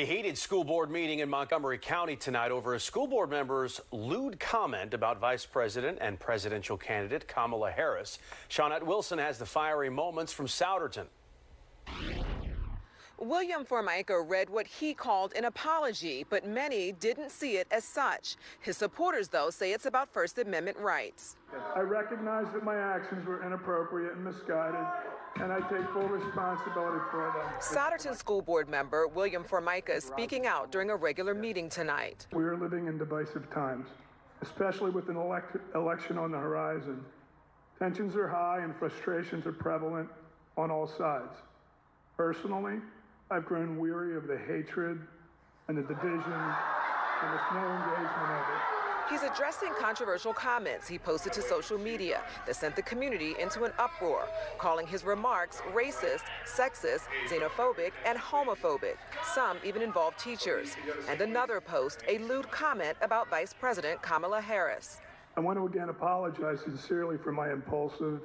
A heated school board meeting in Montgomery County tonight over a school board member's lewd comment about Vice President and presidential candidate Kamala Harris. Shawnette Wilson has the fiery moments from Souderton. William Formica read what he called an apology, but many didn't see it as such. His supporters, though, say it's about First Amendment rights. I recognize that my actions were inappropriate and misguided, and I take full responsibility for them. Souderton School Board member William Formica is speaking out during a regular meeting tonight. We are living in divisive times, especially with an elect- election on the horizon. Tensions are high and frustrations are prevalent on all sides. Personally, I've grown weary of the hatred and the division, and the no engagement of it. He's addressing controversial comments he posted to social media that sent the community into an uproar, calling his remarks racist, sexist, xenophobic, and homophobic. Some even involved teachers. And another post, a lewd comment about Vice President Kamala Harris. I want to again apologize sincerely for my impulsive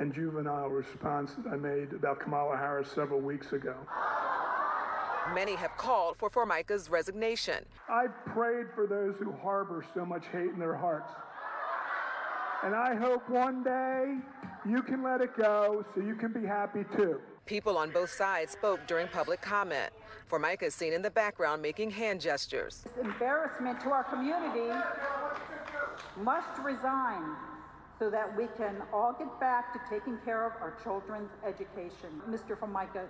and juvenile response that I made about Kamala Harris several weeks ago. Many have called for Formica's resignation. I prayed for those who harbor so much hate in their hearts. And I hope one day you can let it go so you can be happy too. People on both sides spoke during public comment. Formica is seen in the background making hand gestures. This embarrassment to our community must resign so that we can all get back to taking care of our children's education. Mr. Formica,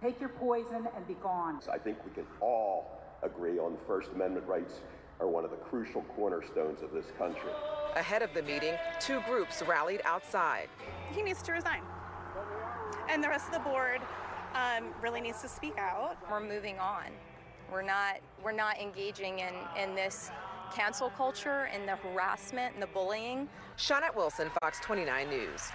take your poison and be gone. I think we can all agree on the First Amendment rights are one of the crucial cornerstones of this country. Ahead of the meeting, two groups rallied outside. He needs to resign. And the rest of the board um, really needs to speak out. We're moving on. We're not we're not engaging in, in this cancel culture and the harassment and the bullying. Shawnette Wilson, Fox 29 News.